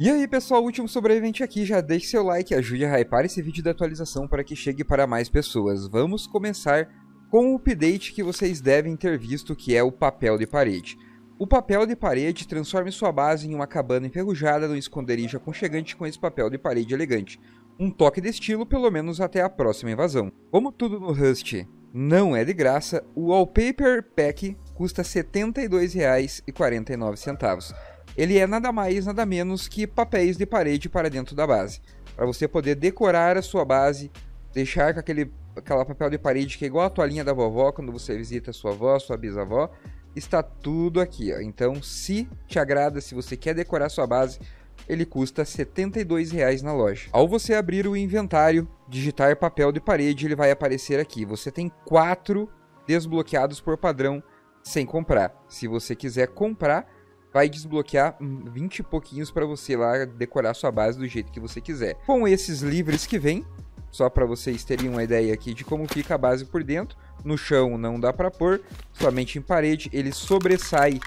E aí pessoal, último sobrevivente aqui, já deixe seu like ajude a hypar esse vídeo da atualização para que chegue para mais pessoas. Vamos começar com o update que vocês devem ter visto, que é o papel de parede. O papel de parede transforma sua base em uma cabana enferrujada num esconderijo aconchegante com esse papel de parede elegante. Um toque de estilo, pelo menos até a próxima invasão. Como tudo no Rust não é de graça, o Wallpaper Pack custa R$ 72,49 ele é nada mais, nada menos que papéis de parede para dentro da base. Para você poder decorar a sua base, deixar com aquele aquela papel de parede que é igual a toalhinha da vovó quando você visita sua avó, sua bisavó, está tudo aqui. Ó. Então, se te agrada, se você quer decorar sua base, ele custa R$ 72,00 na loja. Ao você abrir o inventário, digitar papel de parede, ele vai aparecer aqui. Você tem quatro desbloqueados por padrão sem comprar. Se você quiser comprar, vai desbloquear 20 e pouquinhos para você lá decorar sua base do jeito que você quiser. Com esses livres que vem, só para vocês terem uma ideia aqui de como fica a base por dentro, no chão não dá para pôr, somente em parede ele sobressai.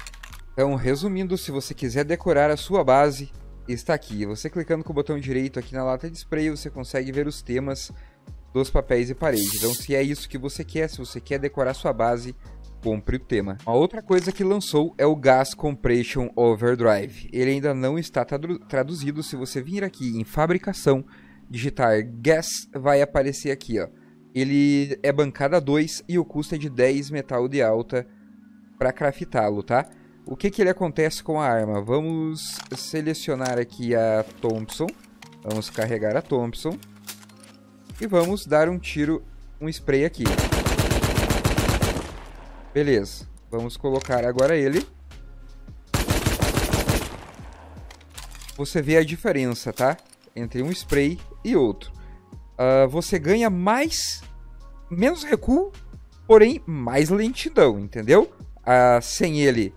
Então, resumindo, se você quiser decorar a sua base, está aqui. Você clicando com o botão direito aqui na lata de spray, você consegue ver os temas dos papéis de parede. Então, se é isso que você quer, se você quer decorar sua base, compre o tema. Uma outra coisa que lançou é o Gas Compression Overdrive. Ele ainda não está traduzido. Se você vir aqui em fabricação, digitar Gas, vai aparecer aqui, ó. Ele é bancada 2 e o custo é de 10 metal de alta para craftá-lo, tá? O que que ele acontece com a arma? Vamos selecionar aqui a Thompson. Vamos carregar a Thompson. E vamos dar um tiro, um spray aqui. Beleza. Vamos colocar agora ele. Você vê a diferença, tá? Entre um spray e outro. Uh, você ganha mais... Menos recuo, porém mais lentidão, entendeu? Uh, sem ele,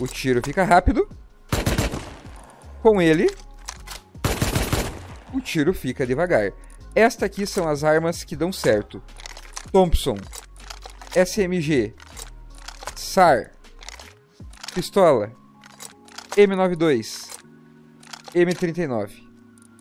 o tiro fica rápido. Com ele, o tiro fica devagar. Esta aqui são as armas que dão certo. Thompson, SMG, SAR, pistola, M92, M39.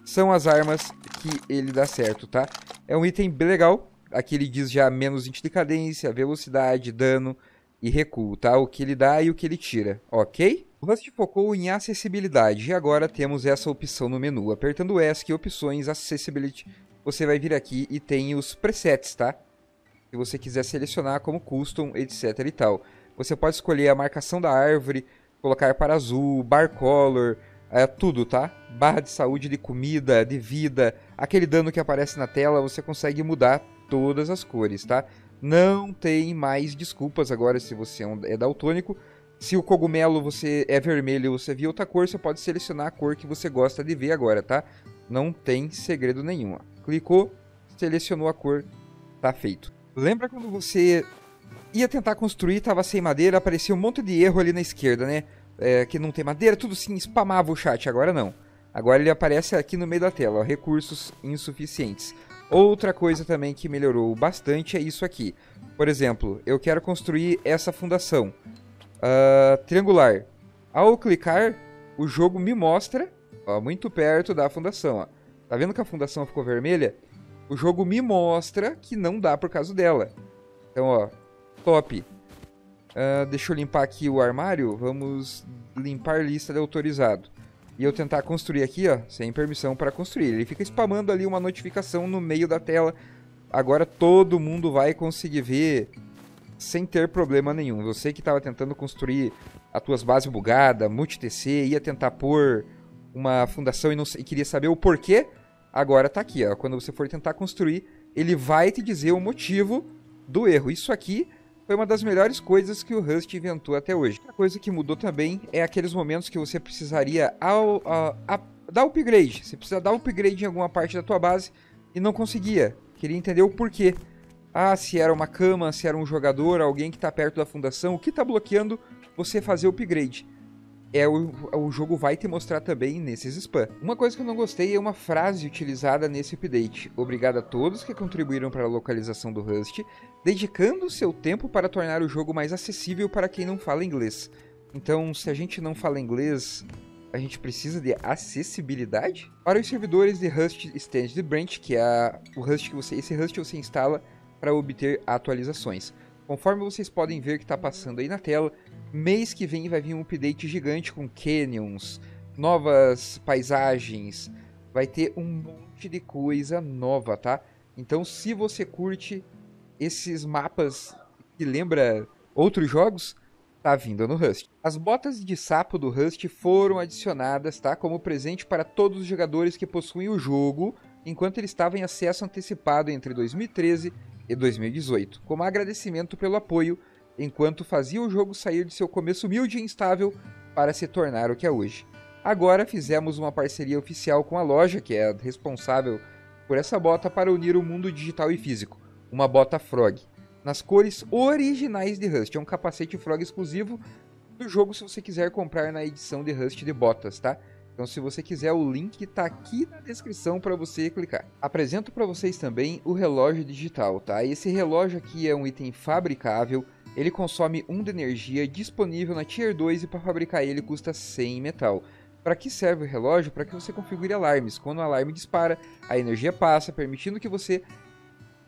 São as armas que ele dá certo, tá? É um item bem legal. Aqui ele diz já menos índice de cadência, velocidade, dano e recuo, tá? O que ele dá e o que ele tira, ok? O Rust focou em acessibilidade e agora temos essa opção no menu. Apertando ESC opções Accessibility, você vai vir aqui e tem os presets, tá? Se você quiser selecionar como custom, etc e tal. Você pode escolher a marcação da árvore, colocar para azul, bar color, é, tudo, tá? Barra de saúde, de comida, de vida, aquele dano que aparece na tela, você consegue mudar todas as cores, tá? Não tem mais desculpas agora se você é, é daltônico. Se o cogumelo você é vermelho e você viu outra cor, você pode selecionar a cor que você gosta de ver agora, tá? Não tem segredo nenhum. Clicou, selecionou a cor, tá feito. Lembra quando você ia tentar construir, tava sem madeira, aparecia um monte de erro ali na esquerda, né? É, que não tem madeira, tudo assim, spamava o chat. Agora não. Agora ele aparece aqui no meio da tela, ó, recursos insuficientes. Outra coisa também que melhorou bastante é isso aqui. Por exemplo, eu quero construir essa fundação uh, triangular. Ao clicar, o jogo me mostra, ó, muito perto da fundação. Ó. Tá vendo que a fundação ficou vermelha? O jogo me mostra que não dá por causa dela. Então, ó, top. Uh, deixa eu limpar aqui o armário. Vamos limpar lista de autorizado. E eu tentar construir aqui, ó, sem permissão para construir. Ele fica spamando ali uma notificação no meio da tela. Agora todo mundo vai conseguir ver sem ter problema nenhum. Você que estava tentando construir as tuas bases bugadas, multi-TC, ia tentar pôr uma fundação e, não, e queria saber o porquê, agora está aqui, ó. Quando você for tentar construir, ele vai te dizer o motivo do erro. Isso aqui foi uma das melhores coisas que o Rust inventou até hoje. A coisa que mudou também é aqueles momentos que você precisaria ao, a, dar upgrade. Você precisa dar upgrade em alguma parte da tua base e não conseguia. Queria entender o porquê. Ah, se era uma cama, se era um jogador, alguém que está perto da fundação, o que está bloqueando você fazer o upgrade? é o, o jogo vai te mostrar também nesses spam. Uma coisa que eu não gostei é uma frase utilizada nesse update. Obrigado a todos que contribuíram para a localização do Rust, dedicando seu tempo para tornar o jogo mais acessível para quem não fala inglês. Então, se a gente não fala inglês, a gente precisa de acessibilidade para os servidores de Rust Standard Branch, que é o Rust que você, esse Rust você instala para obter atualizações. Conforme vocês podem ver que está passando aí na tela, mês que vem vai vir um update gigante com canyons, novas paisagens, vai ter um monte de coisa nova, tá? Então, se você curte esses mapas que lembra outros jogos, tá vindo no Rust. As botas de sapo do Rust foram adicionadas, tá, como presente para todos os jogadores que possuem o jogo, enquanto ele estava em acesso antecipado entre 2013 e 2018, como agradecimento pelo apoio enquanto fazia o jogo sair de seu começo humilde e instável para se tornar o que é hoje. Agora fizemos uma parceria oficial com a loja, que é responsável por essa bota, para unir o mundo digital e físico, uma bota Frog nas cores originais de Rust. É um capacete Frog exclusivo do jogo se você quiser comprar na edição de Rust de botas, tá? Então, se você quiser, o link está aqui na descrição para você clicar. Apresento para vocês também o relógio digital, tá? Esse relógio aqui é um item fabricável, ele consome 1 de energia, disponível na Tier 2 e para fabricar ele custa 100 metal. Para que serve o relógio? Para que você configure alarmes. Quando o alarme dispara, a energia passa, permitindo que você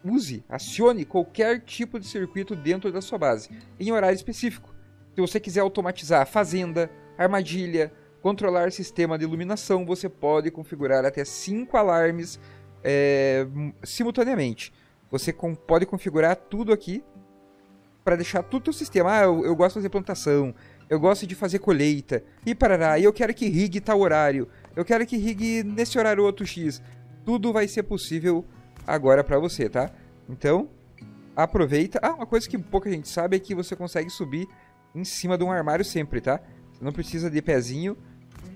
use, acione qualquer tipo de circuito dentro da sua base, em horário específico. Se você quiser automatizar fazenda, armadilha, controlar sistema de iluminação, você pode configurar até 5 alarmes é, simultaneamente. Você com, pode configurar tudo aqui para deixar tudo o sistema. Ah, eu, eu, gosto de fazer plantação, eu gosto de fazer colheita, e parará, eu quero que rigue tal horário, eu quero que rigue nesse horário outro X. Tudo vai ser possível agora para você, tá? Então, aproveita. Ah, uma coisa que pouca gente sabe é que você consegue subir em cima de um armário sempre, tá? Você não precisa de pezinho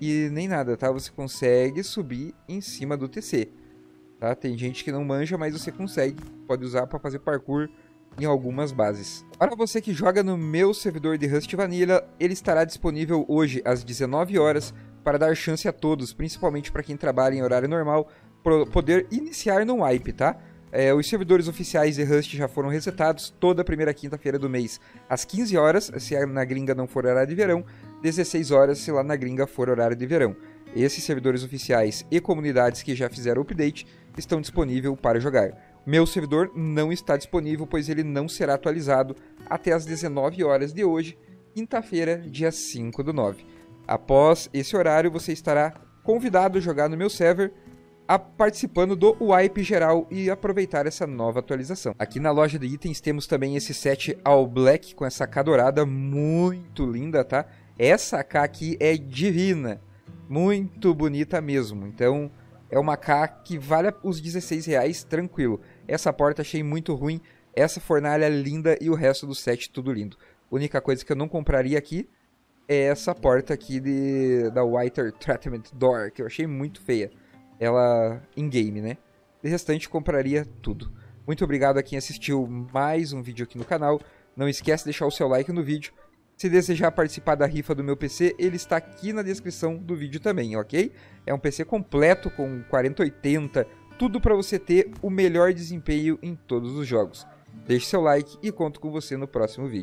e nem nada, tá? Você consegue subir em cima do TC, tá? Tem gente que não manja, mas você consegue. Pode usar para fazer parkour em algumas bases. Para você que joga no meu servidor de Rust Vanilla, ele estará disponível hoje às 19 horas para dar chance a todos, principalmente para quem trabalha em horário normal, poder iniciar no wipe, tá? É, os servidores oficiais de Rust já foram resetados toda primeira quinta-feira do mês, às 15 horas, se na gringa não for horário de verão, 16 horas, se lá na gringa for horário de verão. Esses servidores oficiais e comunidades que já fizeram o update estão disponíveis para jogar. Meu servidor não está disponível, pois ele não será atualizado até às 19 horas de hoje, quinta-feira, dia 5 do 9. Após esse horário, você estará convidado a jogar no meu server a, participando do wipe geral e aproveitar essa nova atualização. Aqui na loja de itens temos também esse set All Black com essa K dourada muito linda, tá? Essa K aqui é divina, muito bonita mesmo. Então é uma K que vale os 16 reais tranquilo. Essa porta achei muito ruim, essa fornalha linda e o resto do set tudo lindo. Única coisa que eu não compraria aqui é essa porta aqui de, da Whiter Treatment Door, que eu achei muito feia ela em game, né? De restante, compraria tudo. Muito obrigado a quem assistiu mais um vídeo aqui no canal. Não esquece de deixar o seu like no vídeo. Se desejar participar da rifa do meu PC, ele está aqui na descrição do vídeo também, ok? É um PC completo com 4080, tudo para você ter o melhor desempenho em todos os jogos. Deixe seu like e conto com você no próximo vídeo.